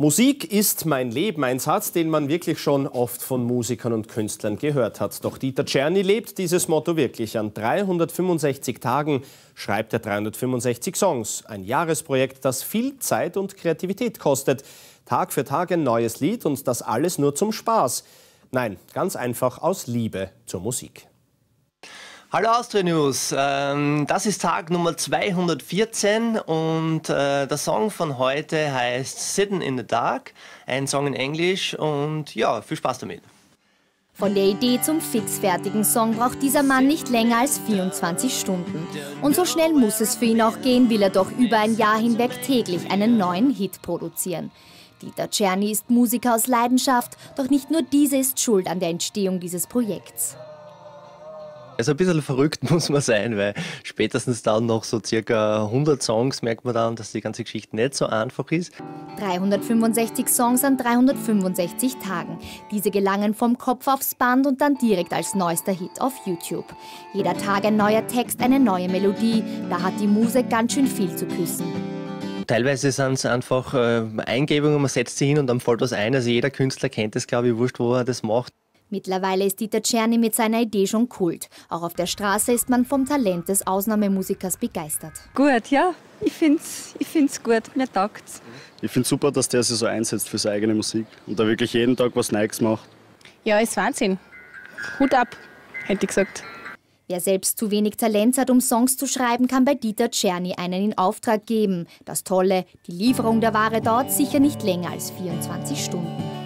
Musik ist mein Leben, ein Satz, den man wirklich schon oft von Musikern und Künstlern gehört hat. Doch Dieter Czerny lebt dieses Motto wirklich. An 365 Tagen schreibt er 365 Songs. Ein Jahresprojekt, das viel Zeit und Kreativität kostet. Tag für Tag ein neues Lied und das alles nur zum Spaß. Nein, ganz einfach aus Liebe zur Musik. Hallo Austria News, ähm, das ist Tag Nummer 214 und äh, der Song von heute heißt Sitting in the Dark, ein Song in Englisch und ja, viel Spaß damit. Von der Idee zum fixfertigen Song braucht dieser Mann nicht länger als 24 Stunden. Und so schnell muss es für ihn auch gehen, will er doch über ein Jahr hinweg täglich einen neuen Hit produzieren. Dieter Czerny ist Musiker aus Leidenschaft, doch nicht nur diese ist schuld an der Entstehung dieses Projekts. Also ein bisschen verrückt muss man sein, weil spätestens dann noch so circa 100 Songs merkt man dann, dass die ganze Geschichte nicht so einfach ist. 365 Songs an 365 Tagen. Diese gelangen vom Kopf aufs Band und dann direkt als neuester Hit auf YouTube. Jeder Tag ein neuer Text, eine neue Melodie. Da hat die Muse ganz schön viel zu küssen. Teilweise sind es einfach äh, Eingebungen, man setzt sie hin und dann fällt was ein. Also jeder Künstler kennt das, glaube ich, wurscht, wo er das macht. Mittlerweile ist Dieter Czerny mit seiner Idee schon Kult. Auch auf der Straße ist man vom Talent des Ausnahmemusikers begeistert. Gut, ja. Ich finde es ich find's gut. Mir taugt's. Ich finde es super, dass der sich so einsetzt für seine eigene Musik und da wirklich jeden Tag was Neues macht. Ja, ist Wahnsinn. Hut ab, hätte ich gesagt. Wer selbst zu wenig Talent hat, um Songs zu schreiben, kann bei Dieter Czerny einen in Auftrag geben. Das Tolle, die Lieferung der Ware dauert sicher nicht länger als 24 Stunden.